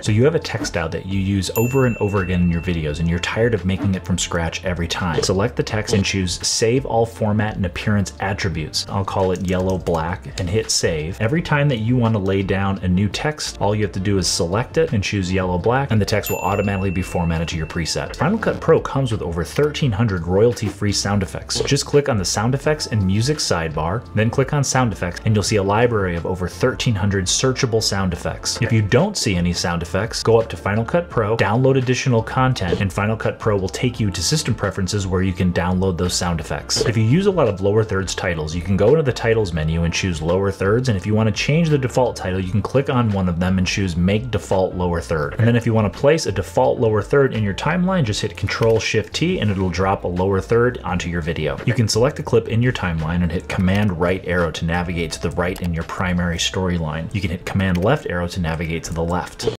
So you have a text style that you use over and over again in your videos and you're tired of making it from scratch every time. Select the text and choose Save All Format and Appearance Attributes. I'll call it yellow black and hit save. Every time that you want to lay down a new text, all you have to do is select it and choose yellow black and the text will automatically be formatted to your preset. Final Cut Pro comes with over 1300 royalty-free sound effects. Just click on the sound effects and music sidebar, then click on sound effects and you'll see a library of over 1300 searchable sound effects. If you don't see any sound effects, go up to Final Cut Pro, download additional content, and Final Cut Pro will take you to system preferences where you can download those sound effects. If you use a lot of lower thirds titles, you can go into the titles menu and choose lower thirds, and if you want to change the default title, you can click on one of them and choose make default lower third. And then if you want to place a default lower third in your timeline, just hit Control Shift T and it'll drop a lower third onto your video. You can select a clip in your timeline and hit Command right arrow to navigate to the right in your primary storyline. You can hit Command left arrow to navigate to the left.